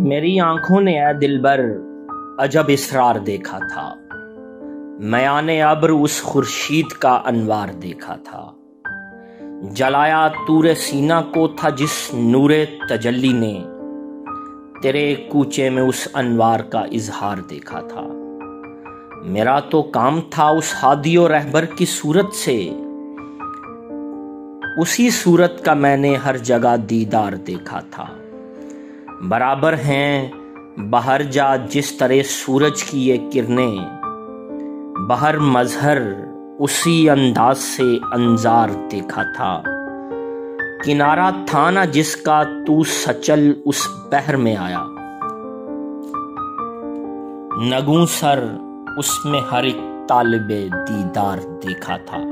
मेरी आँखों ने ए दिलबर अजब इसरार देखा था। मयाने अब्र उस खुर्शीद का अनवार देखा था। जलाया तूरे सीना को था जिस नूरे तजल्ली ने। तेरे कूचे में उस अनवार का इजहार देखा था। मेरा तो काम था उस हादियो रहबर की सूरत से। उसी सूरत का मैंने हर जगह दीदार देखा था। बराबर हैं बाहर जा जिस तरह सूरज की ये किरणें, बाहर मजहर उसी अंदाज से अंजार देखा था। किनारा था ना जिसका तू सचल उस बहर में आया। नगू सर उसमें हर एक तालिबे दीदार देखा था।